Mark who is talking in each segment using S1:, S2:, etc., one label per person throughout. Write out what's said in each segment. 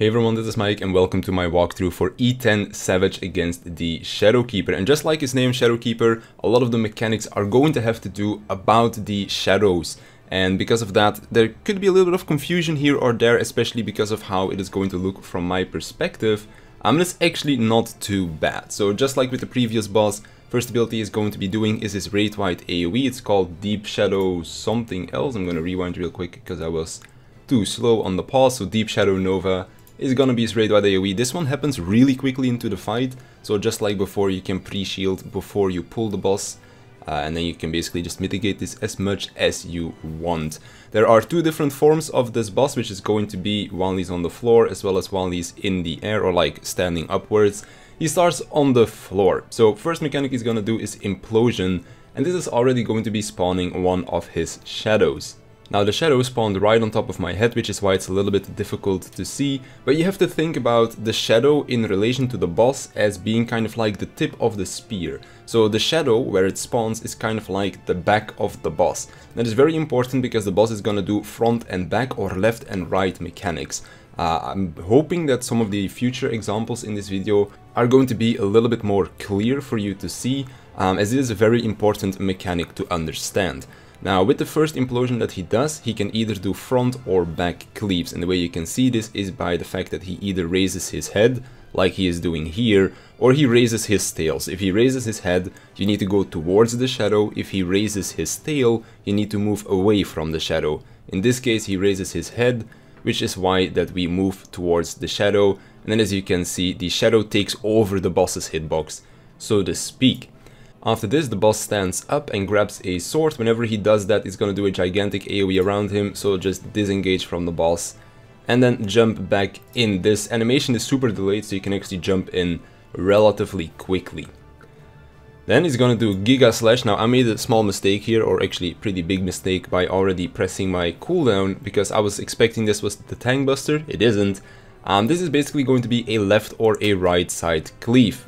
S1: Hey everyone, this is Mike and welcome to my walkthrough for E10 Savage against the Shadowkeeper. And just like his name Shadowkeeper, a lot of the mechanics are going to have to do about the shadows. And because of that, there could be a little bit of confusion here or there, especially because of how it is going to look from my perspective. Um, it's actually not too bad. So just like with the previous boss, first ability is going to be doing is his Raid Wide AoE. It's called Deep Shadow something else. I'm going to rewind real quick because I was too slow on the pause. So Deep Shadow Nova is gonna be his Raid Wide AoE. This one happens really quickly into the fight, so just like before you can pre-shield before you pull the boss, uh, and then you can basically just mitigate this as much as you want. There are two different forms of this boss, which is going to be while he's on the floor, as well as while he's in the air, or like standing upwards. He starts on the floor. So first mechanic he's gonna do is Implosion, and this is already going to be spawning one of his shadows. Now the shadow spawned right on top of my head, which is why it's a little bit difficult to see, but you have to think about the shadow in relation to the boss as being kind of like the tip of the spear. So the shadow, where it spawns, is kind of like the back of the boss. That is very important because the boss is gonna do front and back or left and right mechanics. Uh, I'm hoping that some of the future examples in this video are going to be a little bit more clear for you to see, um, as it is a very important mechanic to understand. Now with the first implosion that he does, he can either do front or back cleaves and the way you can see this is by the fact that he either raises his head, like he is doing here, or he raises his tails. If he raises his head, you need to go towards the shadow, if he raises his tail, you need to move away from the shadow. In this case he raises his head, which is why that we move towards the shadow, and then as you can see the shadow takes over the boss's hitbox, so to speak. After this, the boss stands up and grabs a sword. Whenever he does that, it's gonna do a gigantic AoE around him, so just disengage from the boss. And then jump back in. This animation is super delayed, so you can actually jump in relatively quickly. Then he's gonna do Giga Slash. Now I made a small mistake here, or actually pretty big mistake, by already pressing my cooldown, because I was expecting this was the Tank Buster. It isn't. Um, this is basically going to be a left or a right side cleave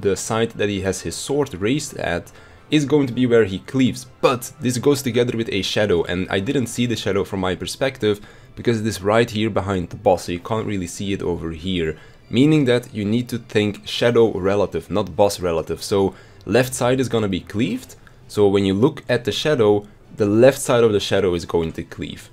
S1: the side that he has his sword raised at is going to be where he cleaves, but this goes together with a shadow, and I didn't see the shadow from my perspective, because it is right here behind the boss, so you can't really see it over here, meaning that you need to think shadow relative, not boss relative, so left side is gonna be cleaved, so when you look at the shadow, the left side of the shadow is going to cleave.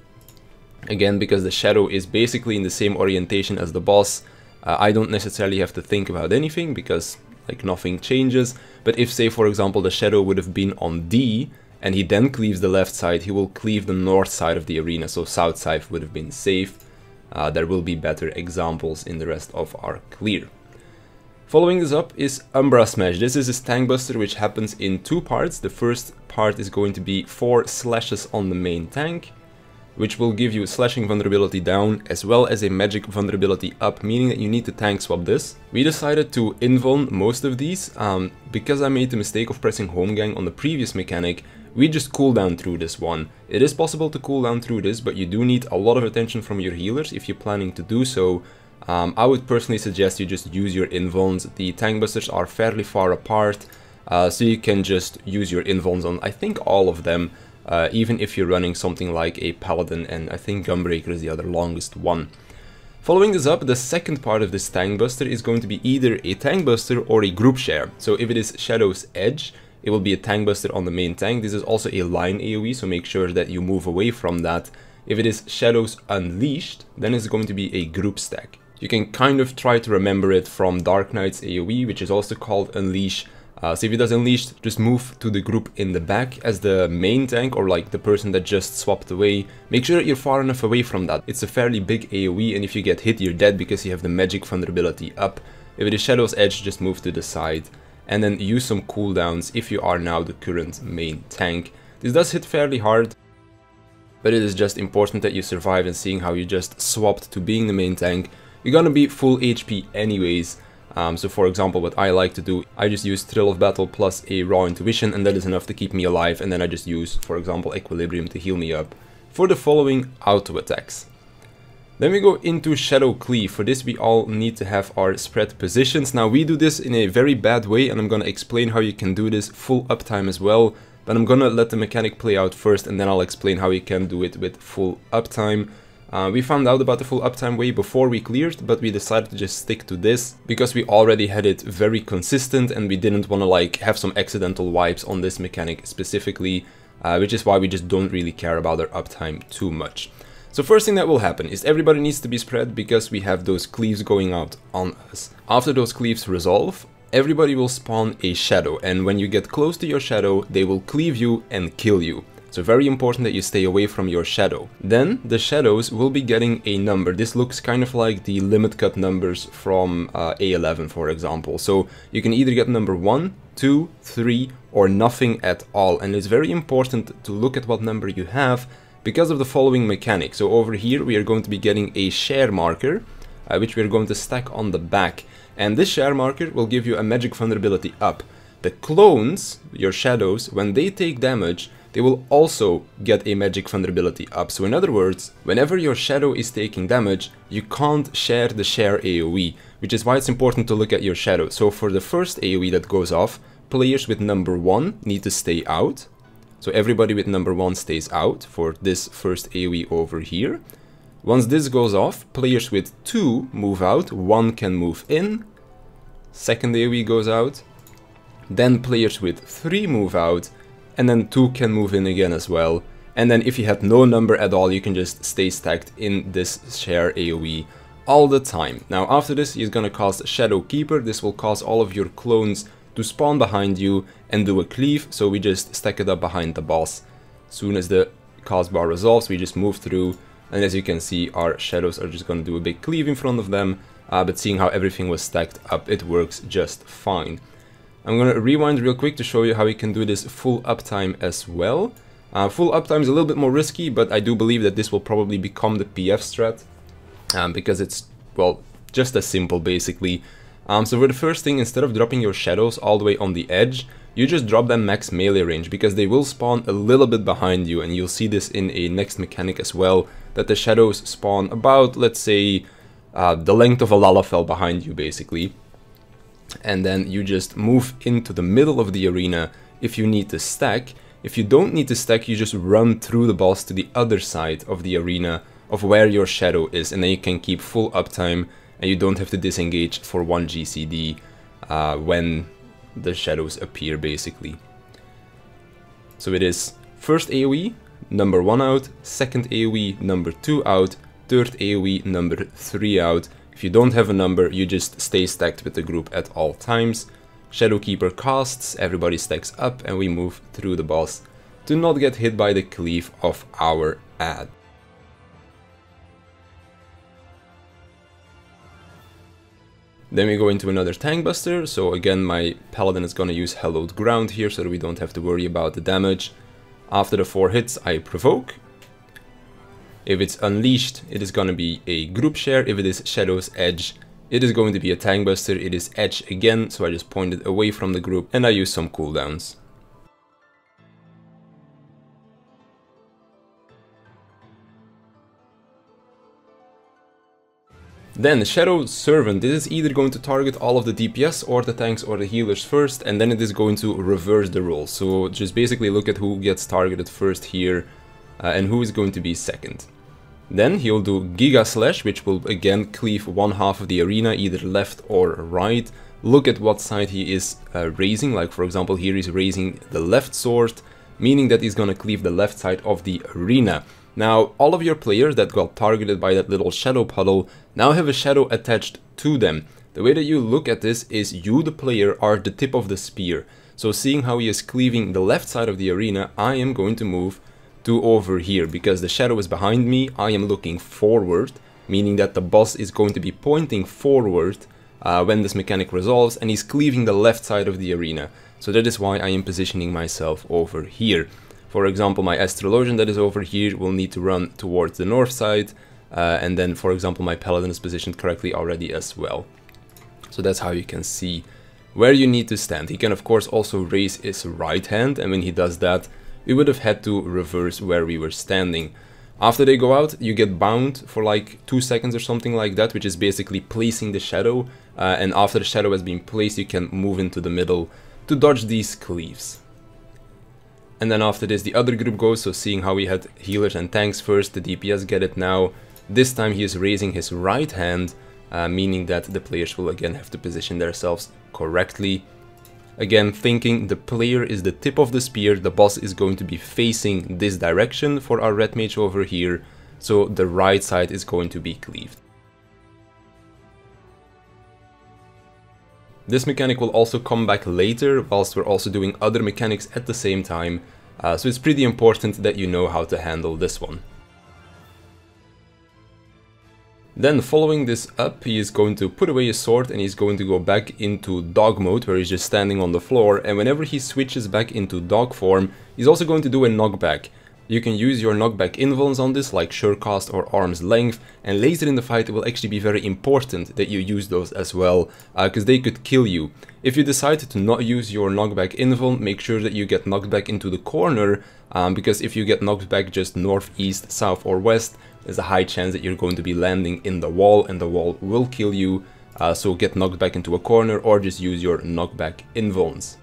S1: Again, because the shadow is basically in the same orientation as the boss, uh, I don't necessarily have to think about anything, because like nothing changes. But if say for example the shadow would have been on D and he then cleaves the left side, he will cleave the north side of the arena, so south side would have been safe. Uh, there will be better examples in the rest of our clear. Following this up is Umbra Smash. This is a Tank Buster which happens in two parts. The first part is going to be 4 slashes on the main tank, which will give you slashing vulnerability down as well as a magic vulnerability up, meaning that you need to tank swap this. We decided to invuln most of these, um, because I made the mistake of pressing Holmgang on the previous mechanic, we just cooldown through this one. It is possible to cooldown through this, but you do need a lot of attention from your healers if you're planning to do so. Um, I would personally suggest you just use your invulns. The tank busters are fairly far apart, uh, so you can just use your invulns on I think all of them uh, even if you're running something like a Paladin, and I think Gunbreaker is the other longest one. Following this up, the second part of this Tank Buster is going to be either a Tank Buster or a group share. So if it is Shadow's Edge, it will be a Tank Buster on the main tank. This is also a line AoE, so make sure that you move away from that. If it is Shadows Unleashed, then it's going to be a group stack. You can kind of try to remember it from Dark Knight's AoE, which is also called Unleash, uh, so if it does Unleashed, just move to the group in the back as the main tank or like the person that just swapped away. Make sure that you're far enough away from that. It's a fairly big AoE and if you get hit you're dead because you have the magic vulnerability up. If it is Shadow's Edge, just move to the side. And then use some cooldowns if you are now the current main tank. This does hit fairly hard, but it is just important that you survive and seeing how you just swapped to being the main tank. You're gonna be full HP anyways, um, so for example, what I like to do, I just use Thrill of Battle plus a Raw Intuition and that is enough to keep me alive and then I just use, for example, Equilibrium to heal me up for the following auto attacks. Then we go into Shadow Cleave. For this we all need to have our spread positions. Now we do this in a very bad way and I'm gonna explain how you can do this full uptime as well. But I'm gonna let the mechanic play out first and then I'll explain how you can do it with full uptime. Uh, we found out about the full uptime way before we cleared, but we decided to just stick to this because we already had it very consistent and we didn't want to like have some accidental wipes on this mechanic specifically, uh, which is why we just don't really care about our uptime too much. So first thing that will happen is everybody needs to be spread because we have those cleaves going out on us. After those cleaves resolve, everybody will spawn a shadow and when you get close to your shadow, they will cleave you and kill you. So very important that you stay away from your shadow. Then the shadows will be getting a number. This looks kind of like the limit cut numbers from uh, A11 for example. So you can either get number 1, 2, 3 or nothing at all. And it's very important to look at what number you have because of the following mechanic. So over here we are going to be getting a share marker uh, which we are going to stack on the back. And this share marker will give you a magic vulnerability up. The clones, your shadows, when they take damage, they will also get a magic vulnerability up. So in other words, whenever your shadow is taking damage, you can't share the share AoE, which is why it's important to look at your shadow. So for the first AoE that goes off, players with number 1 need to stay out. So everybody with number 1 stays out for this first AoE over here. Once this goes off, players with 2 move out, 1 can move in. Second AoE goes out. Then players with 3 move out, and then 2 can move in again as well. And then if you had no number at all, you can just stay stacked in this share AoE all the time. Now after this, he's gonna cast Shadow Keeper. This will cause all of your clones to spawn behind you and do a cleave, so we just stack it up behind the boss. Soon as the cast bar resolves, we just move through, and as you can see, our shadows are just gonna do a big cleave in front of them, uh, but seeing how everything was stacked up, it works just fine. I'm gonna rewind real quick to show you how we can do this full uptime as well. Uh, full uptime is a little bit more risky, but I do believe that this will probably become the PF strat, um, because it's, well, just as simple basically. Um, so for the first thing, instead of dropping your shadows all the way on the edge, you just drop them max melee range, because they will spawn a little bit behind you, and you'll see this in a next mechanic as well, that the shadows spawn about, let's say, uh, the length of a Lalafell behind you basically and then you just move into the middle of the arena if you need to stack. If you don't need to stack, you just run through the boss to the other side of the arena of where your shadow is, and then you can keep full uptime and you don't have to disengage for one GCD uh, when the shadows appear basically. So it is first AoE, number 1 out, second AoE, number 2 out, third AoE, number 3 out, if you don't have a number, you just stay stacked with the group at all times. Shadowkeeper casts, everybody stacks up and we move through the boss to not get hit by the cleave of our ad. Then we go into another tank buster, so again my paladin is gonna use hallowed ground here so that we don't have to worry about the damage. After the 4 hits I provoke, if it's unleashed, it is going to be a group share. If it is Shadow's Edge, it is going to be a Tank Buster. It is Edge again, so I just pointed away from the group and I use some cooldowns. Then Shadow Servant, this is either going to target all of the DPS or the tanks or the healers first and then it is going to reverse the role. So just basically look at who gets targeted first here uh, and who is going to be second. Then he'll do Giga Slash, which will again cleave one half of the arena, either left or right. Look at what side he is uh, raising, like for example here he's raising the left sword, meaning that he's gonna cleave the left side of the arena. Now, all of your players that got targeted by that little shadow puddle now have a shadow attached to them. The way that you look at this is you, the player, are the tip of the spear. So seeing how he is cleaving the left side of the arena, I am going to move to over here because the shadow is behind me I am looking forward meaning that the boss is going to be pointing forward uh, when this mechanic resolves and he's cleaving the left side of the arena. So that is why I am positioning myself over here. For example my Astrologian that is over here will need to run towards the north side uh, and then for example my Paladin is positioned correctly already as well. So that's how you can see where you need to stand. He can of course also raise his right hand and when he does that we would have had to reverse where we were standing. After they go out, you get bound for like 2 seconds or something like that, which is basically placing the shadow, uh, and after the shadow has been placed, you can move into the middle to dodge these cleaves. And then after this, the other group goes, so seeing how we had healers and tanks first, the DPS get it now. This time he is raising his right hand, uh, meaning that the players will again have to position themselves correctly. Again, thinking the player is the tip of the spear, the boss is going to be facing this direction for our red mage over here, so the right side is going to be cleaved. This mechanic will also come back later, whilst we're also doing other mechanics at the same time, uh, so it's pretty important that you know how to handle this one. Then following this up, he is going to put away his sword and he's going to go back into dog mode where he's just standing on the floor and whenever he switches back into dog form, he's also going to do a knockback. You can use your knockback invulns on this like Surecast or Arm's Length and later in the fight it will actually be very important that you use those as well because uh, they could kill you. If you decide to not use your knockback invuln, make sure that you get knocked back into the corner um, because if you get knocked back just north, east, south or west there's a high chance that you're going to be landing in the wall and the wall will kill you. Uh, so get knocked back into a corner or just use your knockback invulns.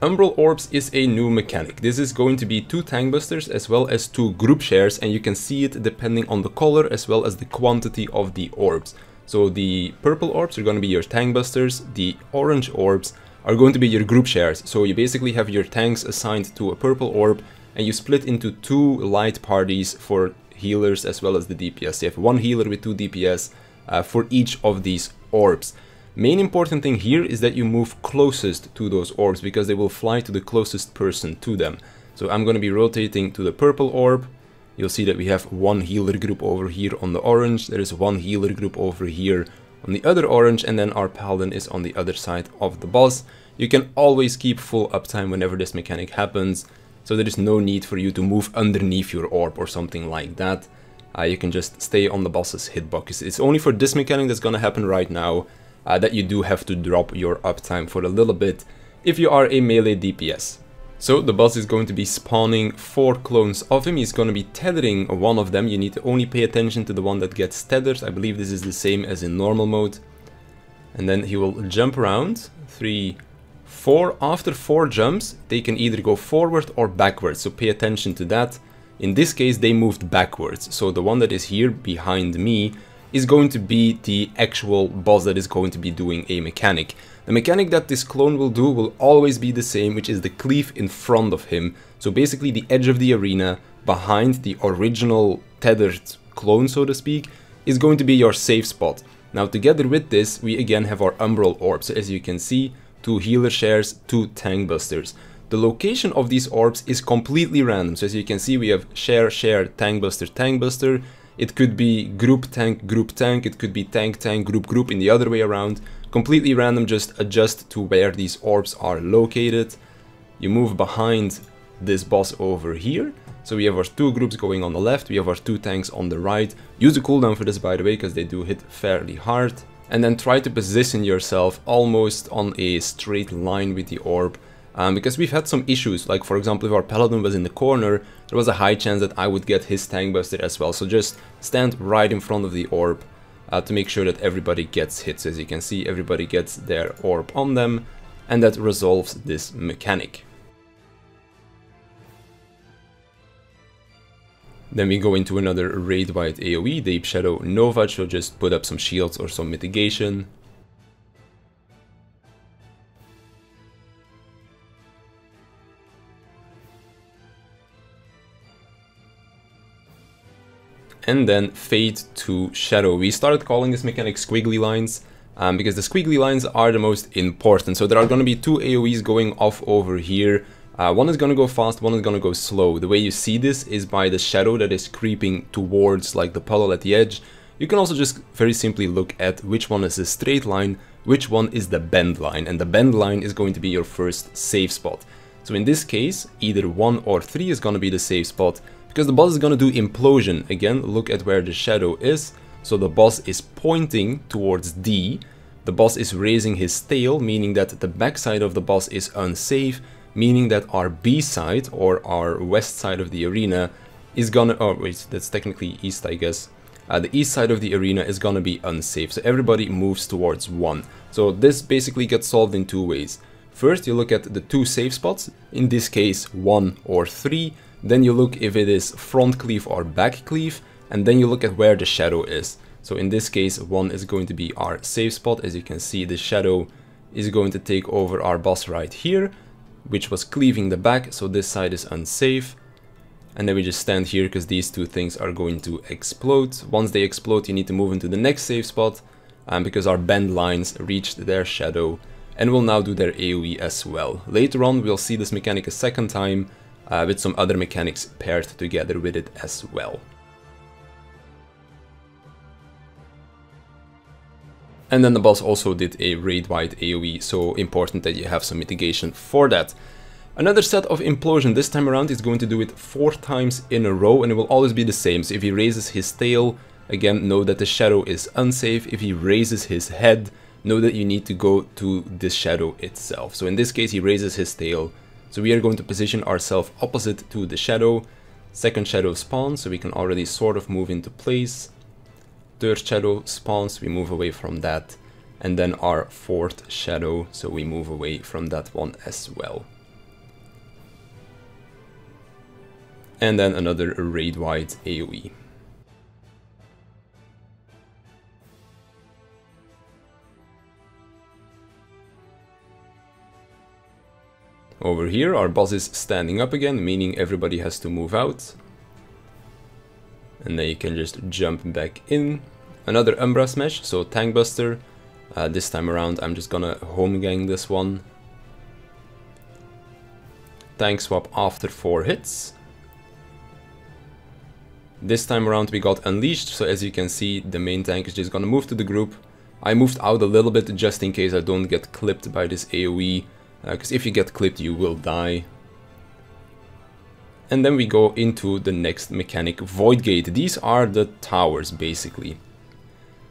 S1: Umbral Orbs is a new mechanic. This is going to be two tank busters as well as two group shares and you can see it depending on the color as well as the quantity of the orbs. So the purple orbs are going to be your tank busters, the orange orbs are going to be your group shares. So you basically have your tanks assigned to a purple orb and you split into two light parties for healers as well as the DPS. You have one healer with two DPS uh, for each of these orbs. Main important thing here is that you move closest to those orbs because they will fly to the closest person to them. So I'm going to be rotating to the purple orb. You'll see that we have one healer group over here on the orange. There is one healer group over here on the other orange and then our paladin is on the other side of the boss. You can always keep full uptime whenever this mechanic happens. So there is no need for you to move underneath your orb or something like that. Uh, you can just stay on the boss's hitbox. It's only for this mechanic that's gonna happen right now uh, that you do have to drop your uptime for a little bit if you are a melee DPS. So the boss is going to be spawning four clones of him. He's going to be tethering one of them. You need to only pay attention to the one that gets tethered. I believe this is the same as in normal mode. And then he will jump around. Three, Four, after four jumps, they can either go forward or backwards, so pay attention to that. In this case, they moved backwards, so the one that is here behind me is going to be the actual boss that is going to be doing a mechanic. The mechanic that this clone will do will always be the same, which is the cleave in front of him. So basically the edge of the arena behind the original tethered clone, so to speak, is going to be your safe spot. Now together with this, we again have our Umbral Orb. So as you can see, two healer shares, two tank busters. The location of these orbs is completely random. So as you can see, we have share, share, tank buster, tank buster. It could be group tank, group tank. It could be tank, tank, group, group in the other way around. Completely random, just adjust to where these orbs are located. You move behind this boss over here. So we have our two groups going on the left, we have our two tanks on the right. Use the cooldown for this by the way, because they do hit fairly hard and then try to position yourself almost on a straight line with the orb. Um, because we've had some issues, like for example if our paladin was in the corner, there was a high chance that I would get his tank busted as well. So just stand right in front of the orb uh, to make sure that everybody gets hits. As you can see, everybody gets their orb on them, and that resolves this mechanic. Then we go into another raid wide AoE, Deep Shadow Nova, so just put up some shields or some mitigation. And then Fade to Shadow. We started calling this mechanic squiggly lines, um, because the squiggly lines are the most important. So there are going to be two AoEs going off over here. Uh, one is gonna go fast, one is gonna go slow. The way you see this is by the shadow that is creeping towards like the puddle at the edge. You can also just very simply look at which one is a straight line, which one is the bend line, and the bend line is going to be your first safe spot. So in this case, either 1 or 3 is gonna be the safe spot, because the boss is gonna do implosion. Again, look at where the shadow is. So the boss is pointing towards D, the boss is raising his tail, meaning that the backside of the boss is unsafe, meaning that our B side or our west side of the arena is gonna, oh wait, that's technically east I guess. Uh, the east side of the arena is gonna be unsafe, so everybody moves towards one. So this basically gets solved in two ways. First, you look at the two safe spots, in this case one or three. then you look if it is front cleave or back cleave, and then you look at where the shadow is. So in this case, one is going to be our safe spot. As you can see, the shadow is going to take over our boss right here, which was cleaving the back, so this side is unsafe. And then we just stand here because these two things are going to explode. Once they explode, you need to move into the next safe spot, um, because our bend lines reached their shadow and will now do their AoE as well. Later on, we'll see this mechanic a second time, uh, with some other mechanics paired together with it as well. And then the boss also did a raid-wide AoE, so important that you have some mitigation for that. Another set of Implosion this time around is going to do it four times in a row and it will always be the same. So if he raises his tail, again know that the shadow is unsafe. If he raises his head, know that you need to go to the shadow itself. So in this case he raises his tail. So we are going to position ourselves opposite to the shadow. Second shadow spawns, so we can already sort of move into place third shadow spawns, we move away from that. And then our fourth shadow, so we move away from that one as well. And then another raid-wide AoE. Over here, our boss is standing up again, meaning everybody has to move out and then you can just jump back in. Another Umbra Smash, so Tank Buster. Uh, this time around I'm just gonna Holmgang this one. Tank swap after 4 hits. This time around we got Unleashed, so as you can see the main tank is just gonna move to the group. I moved out a little bit just in case I don't get clipped by this AoE, because uh, if you get clipped you will die. And then we go into the next mechanic, Void Gate. These are the towers, basically.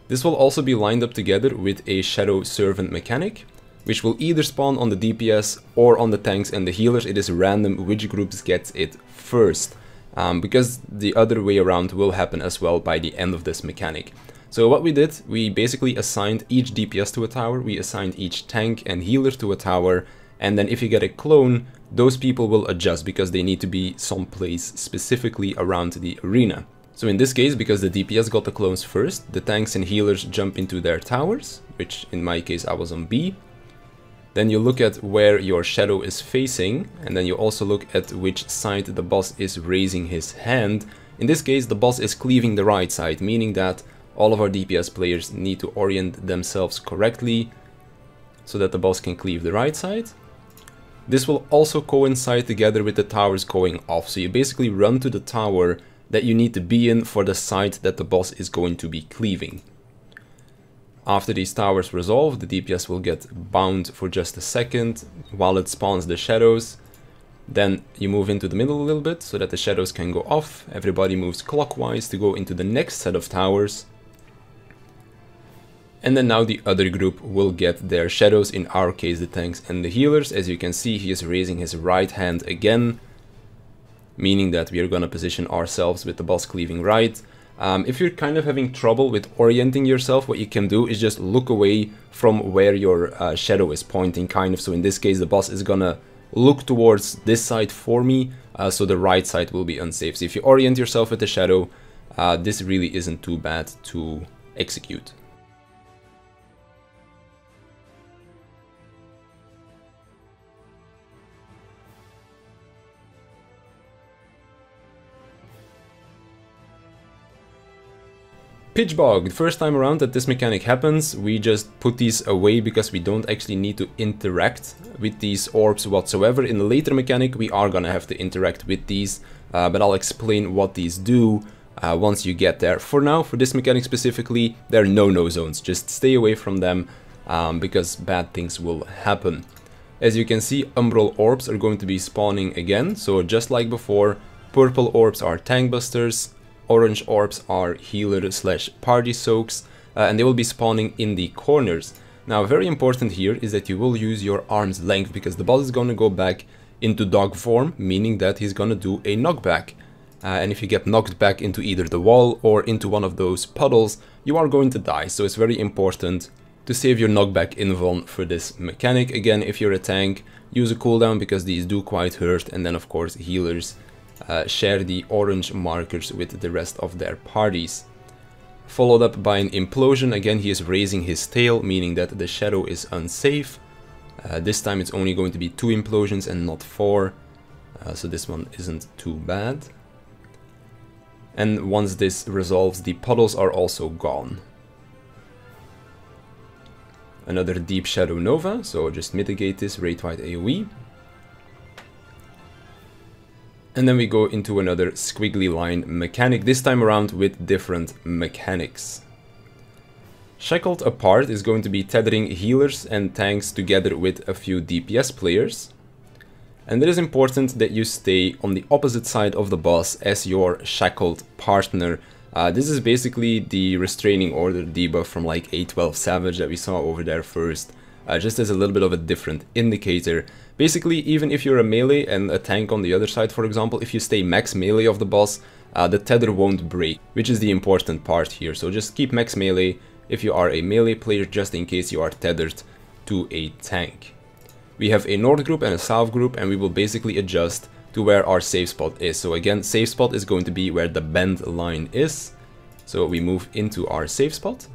S1: This will also be lined up together with a Shadow Servant mechanic, which will either spawn on the DPS or on the tanks and the healers. It is random which groups gets it first, um, because the other way around will happen as well by the end of this mechanic. So what we did, we basically assigned each DPS to a tower, we assigned each tank and healer to a tower, and then if you get a clone, those people will adjust because they need to be someplace specifically around the arena. So in this case, because the DPS got the clones first, the tanks and healers jump into their towers, which in my case I was on B. Then you look at where your shadow is facing, and then you also look at which side the boss is raising his hand. In this case, the boss is cleaving the right side, meaning that all of our DPS players need to orient themselves correctly so that the boss can cleave the right side. This will also coincide together with the towers going off, so you basically run to the tower that you need to be in for the site that the boss is going to be cleaving. After these towers resolve, the DPS will get bound for just a second while it spawns the shadows. Then you move into the middle a little bit so that the shadows can go off. Everybody moves clockwise to go into the next set of towers. And then now the other group will get their shadows, in our case the tanks and the healers. As you can see, he is raising his right hand again, meaning that we are gonna position ourselves with the boss cleaving right. Um, if you're kind of having trouble with orienting yourself, what you can do is just look away from where your uh, shadow is pointing, kind of. So in this case, the boss is gonna look towards this side for me, uh, so the right side will be unsafe. So if you orient yourself with the shadow, uh, this really isn't too bad to execute. Pitch Bog, the first time around that this mechanic happens, we just put these away because we don't actually need to interact with these orbs whatsoever. In the later mechanic, we are gonna have to interact with these, uh, but I'll explain what these do uh, once you get there. For now, for this mechanic specifically, there are no-no zones. Just stay away from them um, because bad things will happen. As you can see, umbral orbs are going to be spawning again, so just like before, purple orbs are tank busters, Orange orbs are healer slash party soaks uh, and they will be spawning in the corners. Now very important here is that you will use your arm's length because the boss is going to go back into dog form, meaning that he's going to do a knockback. Uh, and if you get knocked back into either the wall or into one of those puddles, you are going to die. So it's very important to save your knockback invuln for this mechanic. Again, if you're a tank, use a cooldown because these do quite hurt. And then of course healers uh, share the orange markers with the rest of their parties. Followed up by an implosion, again he is raising his tail, meaning that the shadow is unsafe. Uh, this time it's only going to be two implosions and not four, uh, so this one isn't too bad. And once this resolves, the puddles are also gone. Another Deep Shadow Nova, so just mitigate this Raid Wide AoE. And then we go into another squiggly line mechanic, this time around with different mechanics. Shackled Apart is going to be tethering healers and tanks together with a few DPS players. And it is important that you stay on the opposite side of the boss as your shackled partner. Uh, this is basically the restraining order debuff from like A12 Savage that we saw over there first, uh, just as a little bit of a different indicator. Basically, even if you're a melee and a tank on the other side, for example, if you stay max melee of the boss, uh, the tether won't break, which is the important part here. So just keep max melee if you are a melee player, just in case you are tethered to a tank. We have a north group and a south group, and we will basically adjust to where our safe spot is. So again, safe spot is going to be where the bend line is. So we move into our safe spot.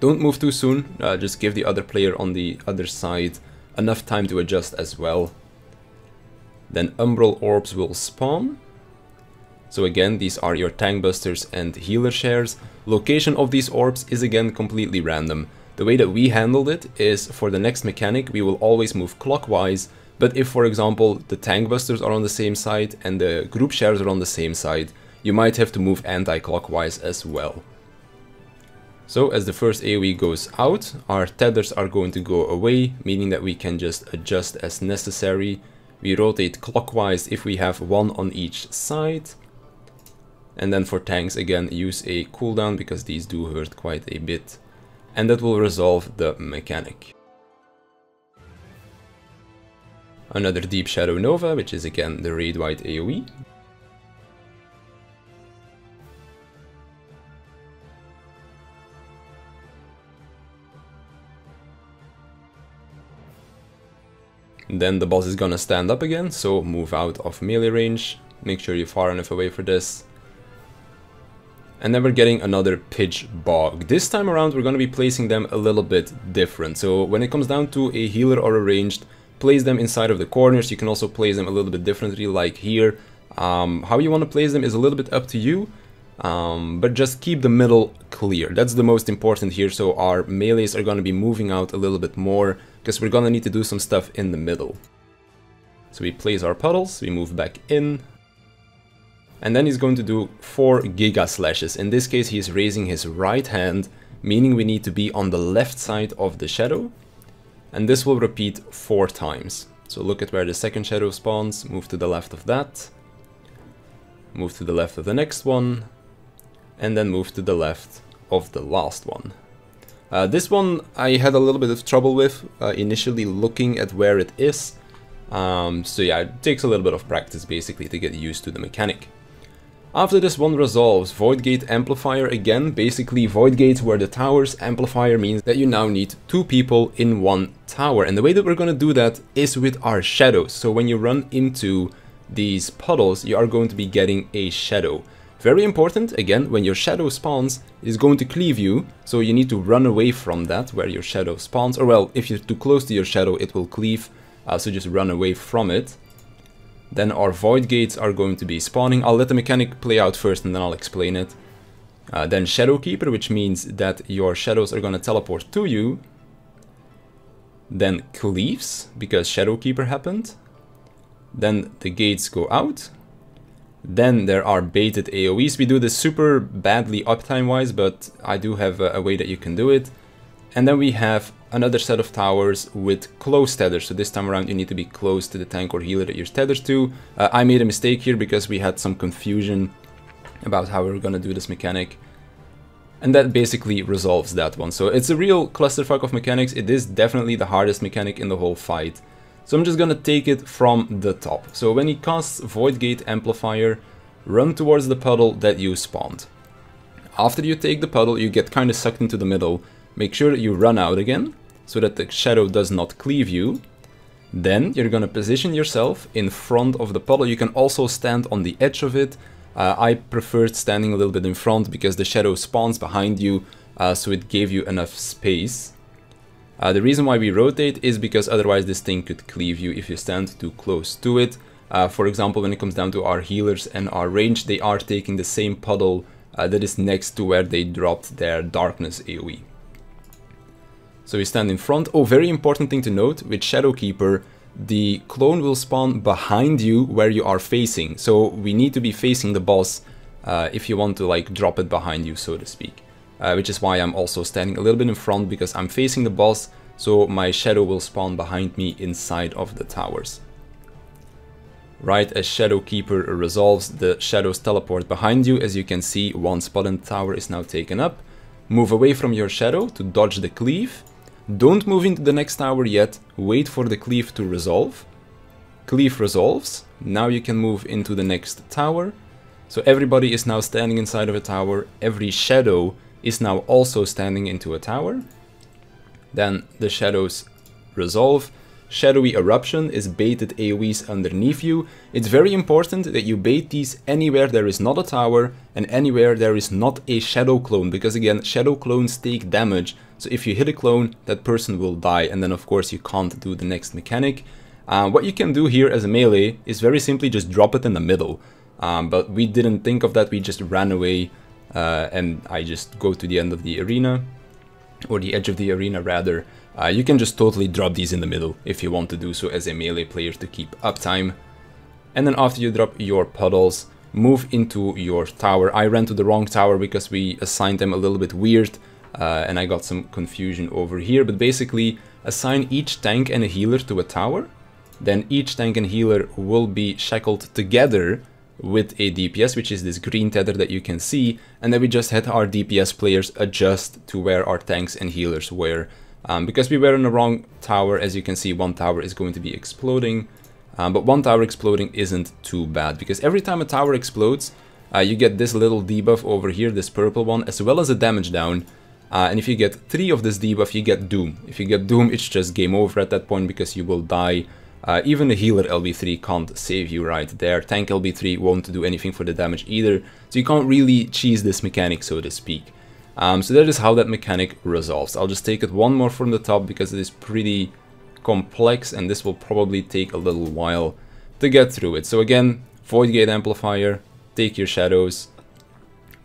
S1: Don't move too soon, uh, just give the other player on the other side enough time to adjust as well. Then Umbral Orbs will spawn. So again, these are your Tank Busters and Healer Shares. Location of these orbs is again completely random. The way that we handled it is for the next mechanic, we will always move clockwise, but if for example the Tank Busters are on the same side and the Group Shares are on the same side, you might have to move anti-clockwise as well. So as the first AoE goes out, our tethers are going to go away, meaning that we can just adjust as necessary. We rotate clockwise if we have one on each side. And then for tanks, again, use a cooldown because these do hurt quite a bit. And that will resolve the mechanic. Another Deep Shadow Nova, which is again the Raid Wide AoE. Then the boss is gonna stand up again, so move out of melee range. Make sure you're far enough away for this. And then we're getting another Pitch Bog. This time around we're gonna be placing them a little bit different. So when it comes down to a healer or a ranged, place them inside of the corners. You can also place them a little bit differently like here. Um, how you want to place them is a little bit up to you. Um, but just keep the middle clear. That's the most important here. So our melees are going to be moving out a little bit more because we're to need to do some stuff in the middle. So we place our puddles, we move back in. And then he's going to do 4 Giga Slashes. In this case, he's raising his right hand, meaning we need to be on the left side of the shadow. And this will repeat 4 times. So look at where the second shadow spawns, move to the left of that. Move to the left of the next one, and then move to the left of the last one. Uh, this one I had a little bit of trouble with uh, initially looking at where it is. Um, so yeah, it takes a little bit of practice basically to get used to the mechanic. After this one resolves, Void Gate Amplifier again, basically Void Gates where the towers, Amplifier means that you now need two people in one tower. And the way that we're gonna do that is with our shadows. So when you run into these puddles, you are going to be getting a shadow. Very important, again, when your shadow spawns, it is going to cleave you, so you need to run away from that, where your shadow spawns, or well, if you're too close to your shadow, it will cleave, uh, so just run away from it. Then our void gates are going to be spawning. I'll let the mechanic play out first and then I'll explain it. Uh, then Shadow Keeper, which means that your shadows are going to teleport to you. Then Cleaves, because Shadow Keeper happened. Then the gates go out. Then there are baited AoEs. We do this super badly uptime wise, but I do have a, a, way that you can do it. And then we have another set of towers with close tethers. So this time around you need to be close to the tank or healer that you're tethered to. Uh, I made a mistake here because we had some confusion about how we are gonna do this mechanic. And that basically resolves that one. So it's a real clusterfuck of mechanics. It is definitely the hardest mechanic in the whole fight. So I'm just gonna take it from the top. So when he casts Void Gate Amplifier, run towards the puddle that you spawned. After you take the puddle, you get kinda sucked into the middle. Make sure that you run out again, so that the shadow does not cleave you. Then you're gonna position yourself in front of the puddle. You can also stand on the edge of it. Uh, I preferred standing a little bit in front because the shadow spawns behind you, uh, so it gave you enough space. Uh, the reason why we rotate is because otherwise this thing could cleave you if you stand too close to it. Uh, for example, when it comes down to our healers and our range, they are taking the same puddle uh, that is next to where they dropped their darkness AoE. So we stand in front. Oh, very important thing to note, with Shadowkeeper, the clone will spawn behind you where you are facing. So we need to be facing the boss uh, if you want to like drop it behind you, so to speak. Uh, which is why I'm also standing a little bit in front because I'm facing the boss, so my shadow will spawn behind me inside of the towers. Right as Shadow Keeper resolves, the shadows teleport behind you. As you can see, one spot in the tower is now taken up. Move away from your shadow to dodge the cleave. Don't move into the next tower yet, wait for the cleave to resolve. Cleave resolves, now you can move into the next tower. So everybody is now standing inside of a tower, every shadow is now also standing into a tower. Then the shadows resolve, Shadowy Eruption is baited AoEs underneath you. It's very important that you bait these anywhere there is not a tower and anywhere there is not a shadow clone because again shadow clones take damage so if you hit a clone that person will die and then of course you can't do the next mechanic. Uh, what you can do here as a melee is very simply just drop it in the middle um, but we didn't think of that we just ran away uh, and I just go to the end of the arena or the edge of the arena rather uh, you can just totally drop these in the middle if you want to do so as a melee player to keep uptime. And then after you drop your puddles, move into your tower. I ran to the wrong tower because we assigned them a little bit weird uh, and I got some confusion over here. But basically assign each tank and a healer to a tower. Then each tank and healer will be shackled together with a DPS, which is this green tether that you can see. And then we just had our DPS players adjust to where our tanks and healers were. Um, because we were in the wrong tower, as you can see, one tower is going to be exploding. Um, but one tower exploding isn't too bad, because every time a tower explodes, uh, you get this little debuff over here, this purple one, as well as a damage down. Uh, and if you get three of this debuff, you get Doom. If you get Doom, it's just game over at that point, because you will die. Uh, even a healer LB3 can't save you right there. Tank LB3 won't do anything for the damage either, so you can't really cheese this mechanic, so to speak. Um, so that is how that mechanic resolves. I'll just take it one more from the top because it is pretty complex and this will probably take a little while to get through it. So again, Void Gate Amplifier, take your shadows,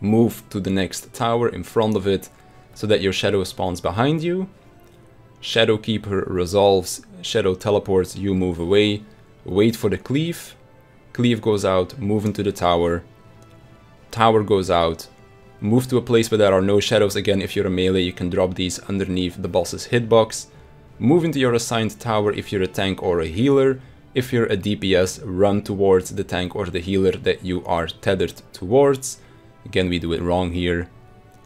S1: move to the next tower in front of it so that your shadow spawns behind you. Shadow Keeper resolves, Shadow teleports, you move away, wait for the cleave, cleave goes out, move into the tower, tower goes out, Move to a place where there are no shadows. Again, if you're a melee, you can drop these underneath the boss's hitbox. Move into your assigned tower if you're a tank or a healer. If you're a DPS, run towards the tank or the healer that you are tethered towards. Again, we do it wrong here.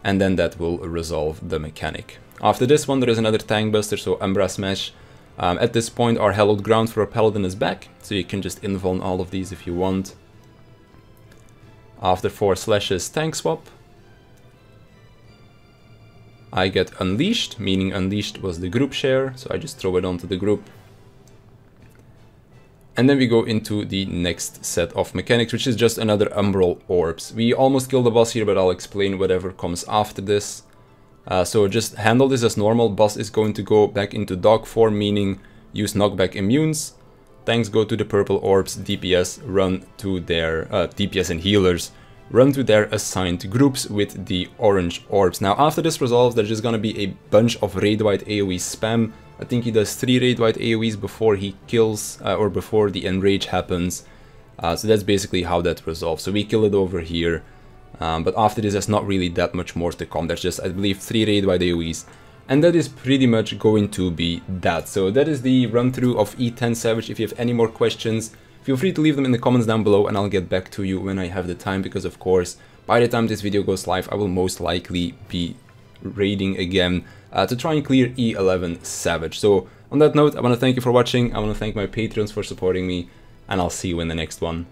S1: And then that will resolve the mechanic. After this one, there is another tank buster, so Umbra Smash. Um, at this point, our hallowed ground for a paladin is back, so you can just invuln all of these if you want. After 4 slashes, tank swap. I get unleashed, meaning unleashed was the group share, so I just throw it onto the group. And then we go into the next set of mechanics, which is just another Umbral Orbs. We almost killed the boss here, but I'll explain whatever comes after this. Uh, so just handle this as normal. Boss is going to go back into dog form, meaning use knockback immunes. Tanks go to the purple orbs, DPS run to their uh, DPS and healers run to their assigned groups with the orange orbs. Now after this resolves there's just gonna be a bunch of raid wide AoE spam. I think he does 3 raid wide AoEs before he kills uh, or before the enrage happens. Uh, so that's basically how that resolves. So we kill it over here. Um, but after this there's not really that much more to come. There's just I believe 3 raid the AoEs. And that is pretty much going to be that. So that is the run through of E10 Savage. If you have any more questions, Feel free to leave them in the comments down below and I'll get back to you when I have the time because of course by the time this video goes live I will most likely be raiding again uh, to try and clear E11 Savage. So on that note I want to thank you for watching, I want to thank my patrons for supporting me and I'll see you in the next one.